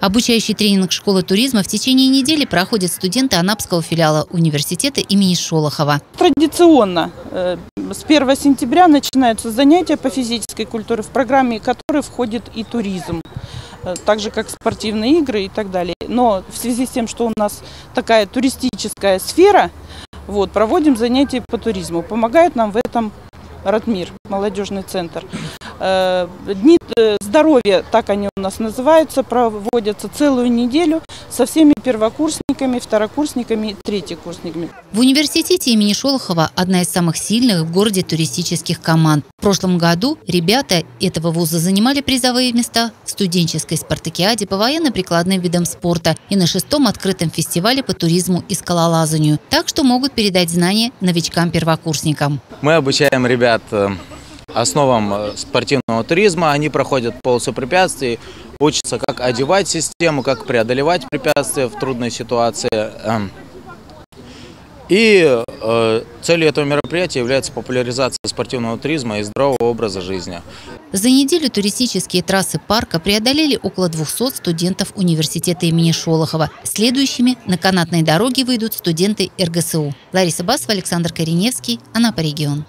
Обучающий тренинг школы туризма в течение недели проходят студенты Анапского филиала университета имени Шолохова. Традиционно э, с 1 сентября начинаются занятия по физической культуре, в программе которой входит и туризм э, так же как спортивные игры и так далее. Но в связи с тем, что у нас такая туристическая сфера, вот, проводим занятия по туризму. Помогает нам в этом Радмир, молодежный центр. Э, дни э, здоровья, так они у нас называются, проводятся целую неделю со всеми первокурсниками, второкурсниками и третьекурсниками. В университете имени Шолохова одна из самых сильных в городе туристических команд. В прошлом году ребята этого вуза занимали призовые места в студенческой спартакиаде по военно-прикладным видам спорта и на шестом открытом фестивале по туризму и скалолазанию. Так что могут передать знания новичкам-первокурсникам. Мы обучаем ребят э, основам э, спортивного туризма. Они проходят полосу препятствий, учатся, как одевать систему, как преодолевать препятствия в трудной ситуации. Эм. И э, целью этого мероприятия является популяризация спортивного туризма и здорового образа жизни. За неделю туристические трассы парка преодолели около 200 студентов университета имени Шолохова. Следующими на канатной дороге выйдут студенты РГСУ. Лариса Басова, Александр Кореневский, Анапа регион.